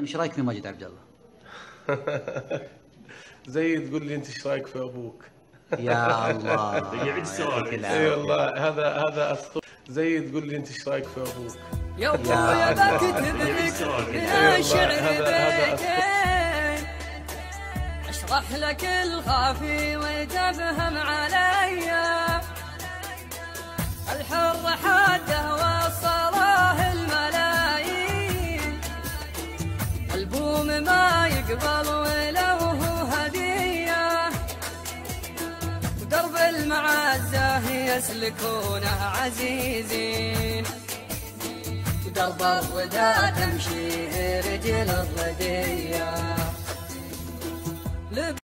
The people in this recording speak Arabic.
إيش رايك في ماجد عبد الله؟ زي تقول لي انت إيش رايك في أبوك؟ يا الله يعيد السؤال. إي. والله هذا هذا أسطورة. زي تقول لي انت إيش رايك في أبوك؟ يا بكتب لك يا شعر بيتين أشرح لك الخافي وتفهم عليا ما يقبل ولو هو هدية. ودرب المعزة يسلكونه عزيزين. ودرب الردى تمشي رجل الردية.